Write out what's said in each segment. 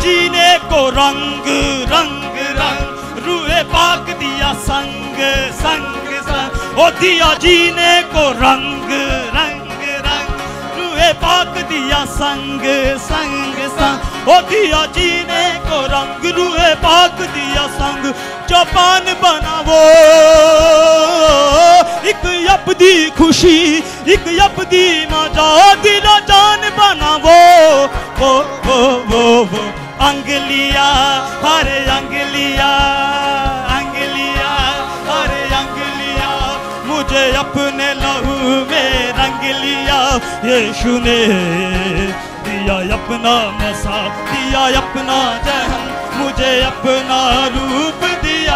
जीने को रंग रंग रंग। रूए पाक दिया संग संग संग। ओ दिया जीने को रंग रंग रंग। रूए पाक दिया संग संग संग। ओ दिया जीने को रंग, रूए पाक दिया संग। चौपान बना वो एक अपनी खुशी, एक अपनी मज़ा दिला जान बना वो अंगलिया, हर अंगलिया अंगलिया, हर अंगलिया। मुझे अपने लहू में रंग लिया ये सुने दिया अपना मसा दिया अपना जहन। मुझे अपना रूप दिया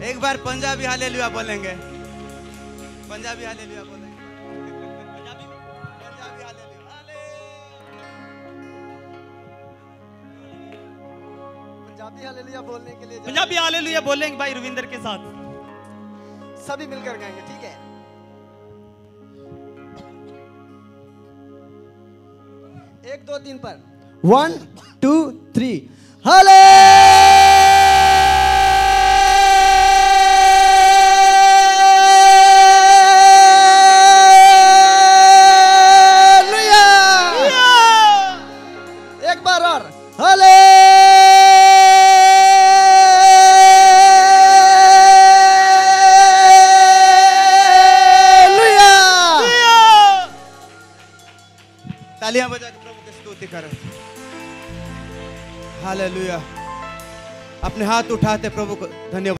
एक बार पंजाबी हालेलुया बोलेंगे। पंजाबी हालेलुया बोलेंगे। पंजाबी पंजाबी हालेलुया पंजाबी बोलने के लिए जब पंजाबी हालेलुया बोलेंगे भाई रविंदर के साथ। सभी मिलकर गाएँगे ठीक है? एक दो तीन पर। वन टू थ्री हले! एक बार और। हले! तालियाँ बजा के प्रभु की स्तुति करो। हालेलुया। अपने हाथ उठाते प्रभु को धन्यवाद।